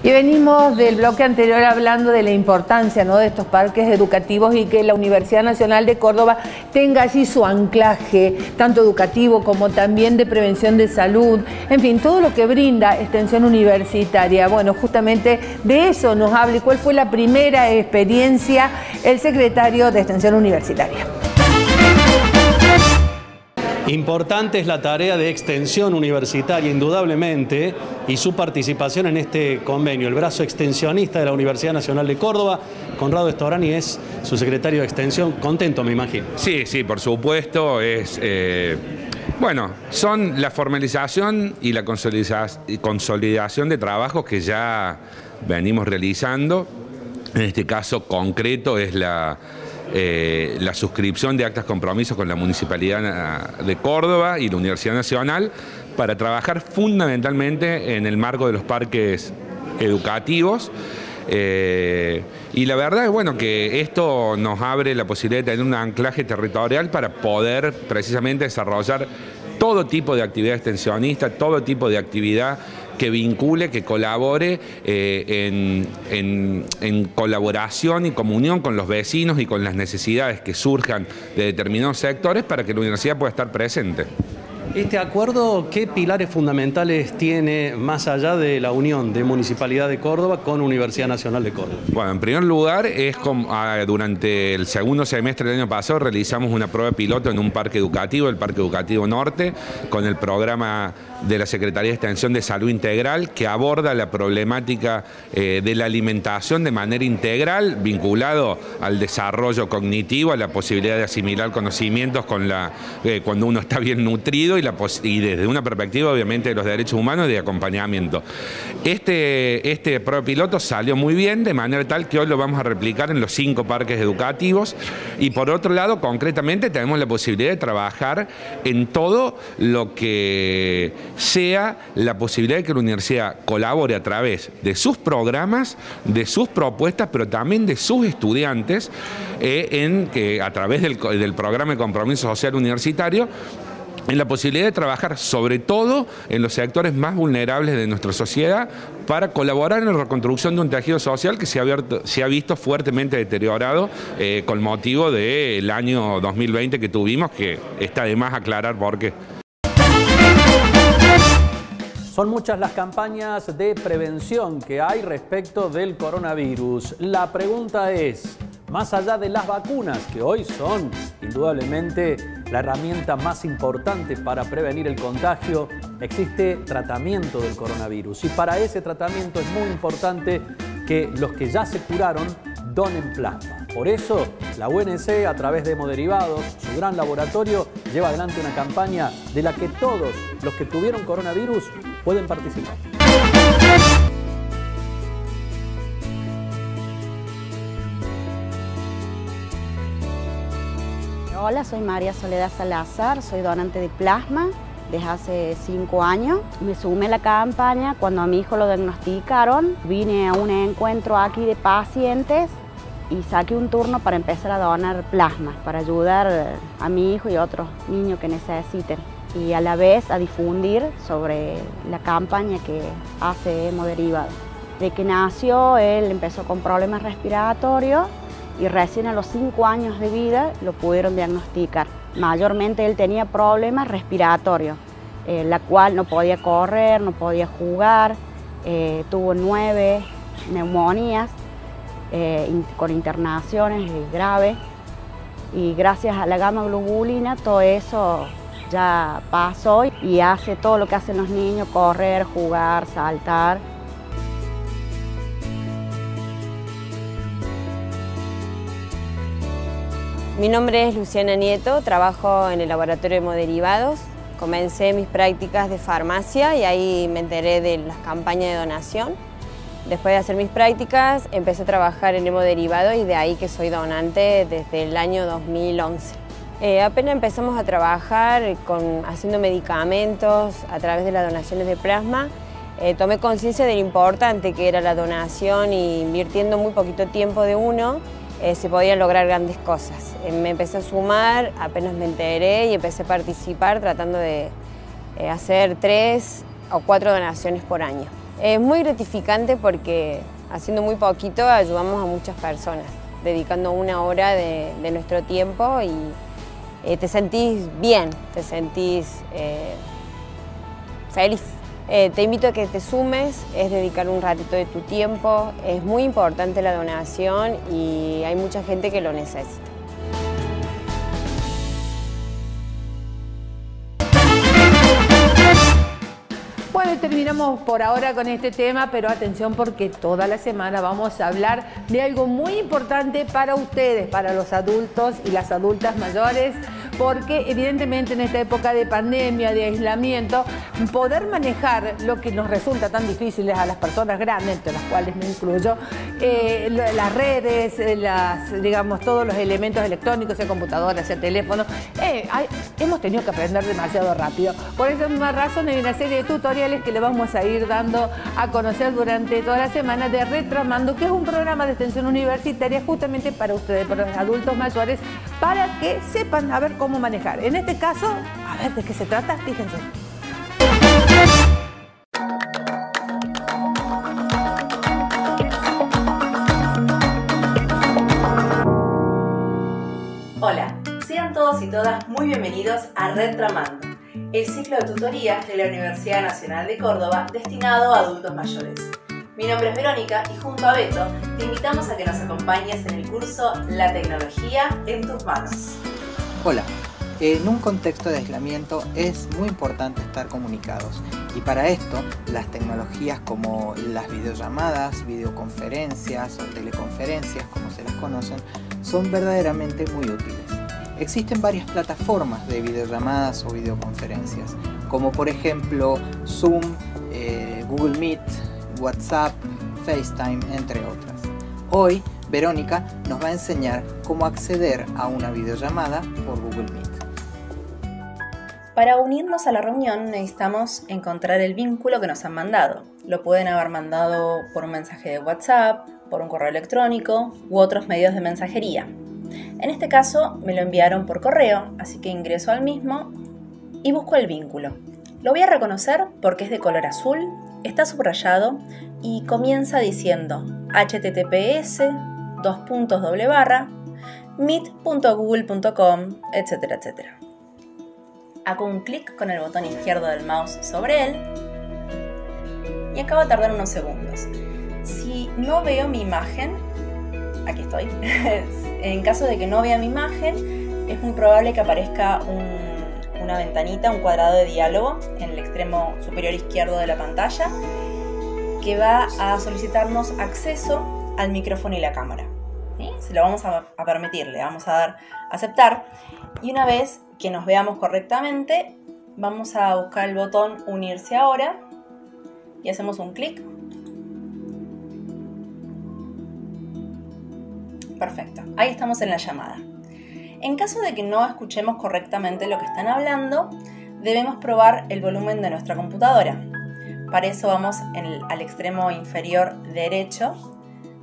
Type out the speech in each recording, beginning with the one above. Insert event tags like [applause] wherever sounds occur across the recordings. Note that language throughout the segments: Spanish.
Y venimos del bloque anterior hablando de la importancia ¿no? de estos parques educativos y que la Universidad Nacional de Córdoba tenga allí su anclaje, tanto educativo como también de prevención de salud, en fin, todo lo que brinda extensión universitaria. Bueno, justamente de eso nos habla y cuál fue la primera experiencia el secretario de extensión universitaria. Importante es la tarea de extensión universitaria, indudablemente, y su participación en este convenio. El brazo extensionista de la Universidad Nacional de Córdoba, Conrado Estorani, es su secretario de extensión. Contento, me imagino. Sí, sí, por supuesto. Es. Eh, bueno, son la formalización y la consolidación de trabajos que ya venimos realizando. En este caso concreto es la eh, la suscripción de actas compromisos con la Municipalidad de Córdoba y la Universidad Nacional para trabajar fundamentalmente en el marco de los parques educativos. Eh, y la verdad es bueno que esto nos abre la posibilidad de tener un anclaje territorial para poder precisamente desarrollar todo tipo de actividad extensionista, todo tipo de actividad que vincule, que colabore eh, en, colaboración y comunión con los vecinos y con las necesidades que surjan de determinados sectores para que la universidad pueda estar presente. ¿Este acuerdo qué pilares fundamentales tiene más allá de la unión de Municipalidad de Córdoba con Universidad Nacional de Córdoba? Bueno, en primer lugar, es como, ah, durante el segundo semestre del año pasado realizamos una prueba piloto en un parque educativo, el Parque Educativo Norte, con el programa de la Secretaría de Extensión de Salud Integral que aborda la problemática eh, de la alimentación de manera integral, vinculado al desarrollo cognitivo, a la posibilidad de asimilar conocimientos con la, eh, cuando uno está bien nutrido y, desde una perspectiva obviamente de los derechos humanos y de acompañamiento. Este, este piloto salió muy bien, de manera tal que hoy lo vamos a replicar en los cinco parques educativos y por otro lado, concretamente, tenemos la posibilidad de trabajar en todo lo que sea la posibilidad de que la universidad colabore a través de sus programas, de sus propuestas, pero también de sus estudiantes, eh, en que a través del, del programa de compromiso social universitario en la posibilidad de trabajar sobre todo en los sectores más vulnerables de nuestra sociedad para colaborar en la reconstrucción de un tejido social que se ha, visto fuertemente deteriorado eh, con motivo del año 2020 que tuvimos, que está de más aclarar por qué. Son muchas las campañas de prevención que hay respecto del coronavirus. La pregunta es, más allá de las vacunas, que hoy son indudablemente la herramienta más importante para prevenir el contagio, existe tratamiento del coronavirus. Y para ese tratamiento es muy importante que los que ya se curaron donen plasma. Por eso, la UNC, a través de Hemoderivados, su gran laboratorio, lleva adelante una campaña de la que todos los que tuvieron coronavirus pueden participar. Hola, soy María Soledad Salazar, soy donante de plasma desde hace cinco años. Me sumé a la campaña cuando a mi hijo lo diagnosticaron. Vine a un encuentro aquí de pacientes y saqué un turno para empezar a donar plasma, para ayudar a mi hijo y otros niños que necesiten. Y a la vez a difundir sobre la campaña que hace Hemoderivados. De que nació, él empezó con problemas respiratorios y recién a los cinco años de vida lo pudieron diagnosticar. Mayormente él tenía problemas respiratorios, eh, la cual no podía correr, no podía jugar, eh, tuvo nueve neumonías eh, con internaciones graves y gracias a la gama globulina todo eso ya pasó y hace todo lo que hacen los niños, correr, jugar, saltar. Mi nombre es Luciana Nieto, trabajo en el laboratorio de hemoderivados. Comencé mis prácticas de farmacia y ahí me enteré de las campañas de donación. Después de hacer mis prácticas, empecé a trabajar en hemoderivados y de ahí que soy donante desde el año 2011. Eh, apenas empezamos a trabajar con, haciendo medicamentos a través de las donaciones de plasma, eh, tomé conciencia de lo importante que era la donación y invirtiendo muy poquito tiempo de uno, eh, se podían lograr grandes cosas. me empecé a sumar, apenas me enteré y empecé a participar tratando de hacer tres o cuatro donaciones por año. Es muy gratificante porque haciendo muy poquito ayudamos a muchas personas, dedicando una hora de, nuestro tiempo y eh, te sentís bien, te sentís eh, feliz. Eh, te invito a que te sumes, es dedicar un ratito de tu tiempo, es muy importante la donación y hay mucha gente que lo necesita. terminamos por ahora con este tema, pero atención porque toda la semana vamos a hablar de algo muy importante para ustedes, para los adultos y las adultas mayores, porque evidentemente en esta época de pandemia, de aislamiento, poder manejar lo que nos resulta tan difícil a las personas grandes, entre las cuales me incluyo, eh, las redes, eh, las, digamos, todos los elementos electrónicos, sea computadoras, sea teléfono, eh, hemos tenido que aprender demasiado rápido. Por esa misma razón hay una serie de tutoriales que le vamos a ir dando a conocer durante toda la semana de Retramando, que es un programa de extensión universitaria justamente para ustedes, para los adultos mayores, para que sepan a ver cómo manejar. En este caso, a ver de qué se trata, fíjense. Hola, sean todos y todas muy bienvenidos a Retramando el ciclo de tutorías de la Universidad Nacional de Córdoba destinado a adultos mayores. Mi nombre es Verónica y junto a Beto te invitamos a que nos acompañes en el curso La tecnología en tus manos. Hola, en un contexto de aislamiento es muy importante estar comunicados y para esto las tecnologías como las videollamadas, videoconferencias o teleconferencias como se las conocen son verdaderamente muy útiles. Existen varias plataformas de videollamadas o videoconferencias, como por ejemplo Zoom, eh, Google Meet, WhatsApp, FaceTime, entre otras. Hoy, Verónica nos va a enseñar cómo acceder a una videollamada por Google Meet. Para unirnos a la reunión necesitamos encontrar el vínculo que nos han mandado. Lo pueden haber mandado por un mensaje de WhatsApp, por un correo electrónico u otros medios de mensajería. En este caso me lo enviaron por correo, así que ingreso al mismo y busco el vínculo. Lo voy a reconocer porque es de color azul, está subrayado y comienza diciendo https dos puntos doble barra meet.google.com, etcétera, etcétera. Hago un clic con el botón izquierdo del mouse sobre él y acaba de tardar unos segundos. Si no veo mi imagen, aquí estoy, [laughs] en caso de que no vea mi imagen, es muy probable que aparezca una ventanita, un cuadrado de diálogo en el extremo superior izquierdo de la pantalla que va a solicitarnos acceso al micrófono y la cámara. Se lo vamos a, a permitir, le vamos a dar aceptar y una vez que nos veamos correctamente vamos a buscar el botón unirse ahora y hacemos un clic Perfecto, ahí estamos en la llamada. En caso de que no escuchemos correctamente lo que están hablando, debemos probar el volumen de nuestra computadora. Para eso vamos al extremo inferior derecho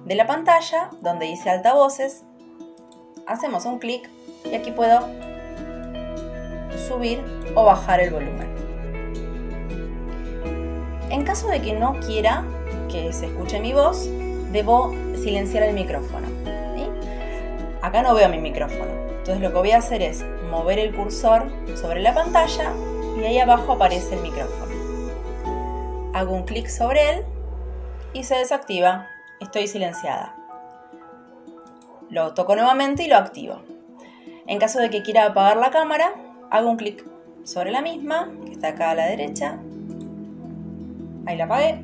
de la pantalla, donde dice altavoces, hacemos un clic y aquí puedo subir o bajar el volumen. En caso de que no quiera que se escuche mi voz, debo silenciar el micrófono. Acá no veo mi micrófono. Entonces lo que voy a hacer es mover el cursor sobre la pantalla y ahí abajo aparece el micrófono. Hago un clic sobre él y se desactiva. Estoy silenciada. Lo toco nuevamente y lo activo. En caso de que quiera apagar la cámara, hago un clic sobre la misma, que está acá a la derecha. Ahí la apagué.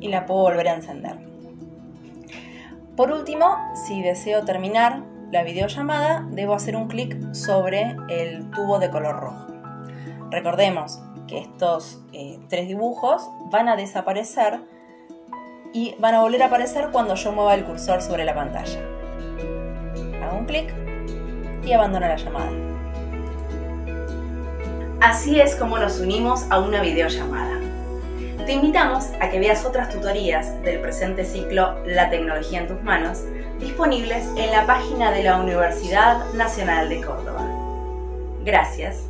Y la puedo volver a encender. Por último, si deseo terminar la videollamada, debo hacer un clic sobre el tubo de color rojo. Recordemos que estos eh, tres dibujos van a desaparecer y van a volver a aparecer cuando yo mueva el cursor sobre la pantalla. Hago un clic y abandono la llamada. Así es como nos unimos a una videollamada. Te invitamos a que veas otras tutorías del presente ciclo La tecnología en tus manos, disponibles en la página de la Universidad Nacional de Córdoba. Gracias.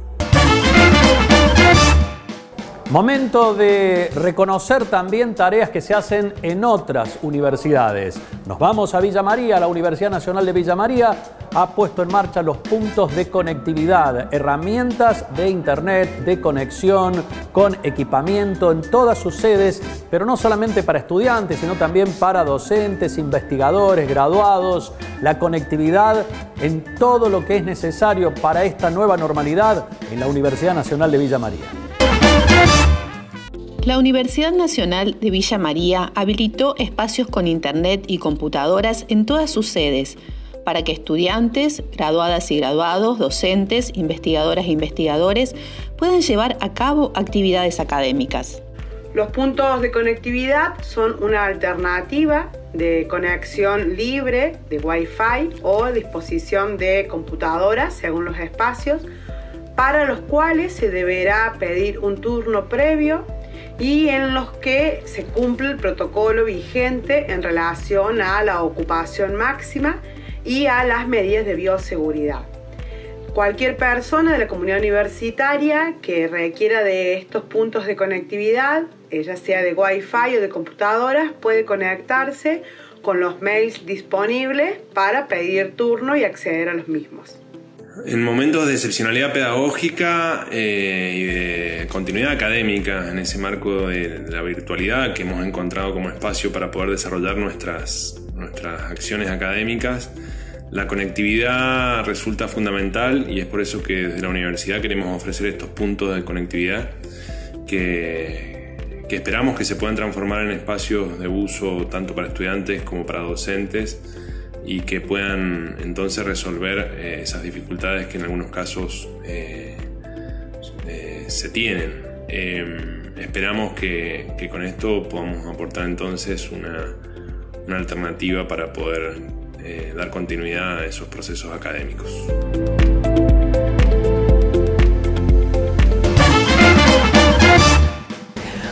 Momento de reconocer también tareas que se hacen en otras universidades. Nos vamos a Villa María, la Universidad Nacional de Villa María ha puesto en marcha los puntos de conectividad, herramientas de internet, de conexión, con equipamiento en todas sus sedes, pero no solamente para estudiantes, sino también para docentes, investigadores, graduados, la conectividad en todo lo que es necesario para esta nueva normalidad en la Universidad Nacional de Villa María. La Universidad Nacional de Villa María habilitó espacios con Internet y computadoras en todas sus sedes para que estudiantes, graduadas y graduados, docentes, investigadoras e investigadores puedan llevar a cabo actividades académicas. Los puntos de conectividad son una alternativa de conexión libre de Wi-Fi o disposición de computadoras según los espacios, para los cuales se deberá pedir un turno previo y en los que se cumple el protocolo vigente en relación a la ocupación máxima y a las medidas de bioseguridad. Cualquier persona de la comunidad universitaria que requiera de estos puntos de conectividad, ya sea de Wi-Fi o de computadoras, puede conectarse con los mails disponibles para pedir turno y acceder a los mismos. En momentos de excepcionalidad pedagógica eh, y de continuidad académica, en ese marco de la virtualidad que hemos encontrado como espacio para poder desarrollar nuestras, nuestras acciones académicas, la conectividad resulta fundamental y es por eso que desde la universidad queremos ofrecer estos puntos de conectividad que, que esperamos que se puedan transformar en espacios de uso tanto para estudiantes como para docentes y que puedan entonces resolver eh, esas dificultades que en algunos casos eh, eh, se tienen. Em, esperamos que, que, con esto podamos aportar entonces una, una alternativa para poder dar continuidad a esos procesos académicos.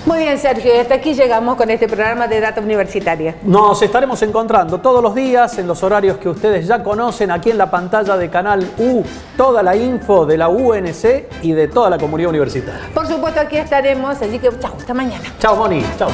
Muy bien, Sergio, y hasta aquí llegamos con este programa de Data Universitaria. Nos estaremos encontrando todos los días en los horarios que ustedes ya conocen aquí en la pantalla de Canal U, toda la info de la UNC y de toda la comunidad universitaria. Por supuesto, aquí estaremos, así que chao, hasta mañana. Chao, Moni, chao.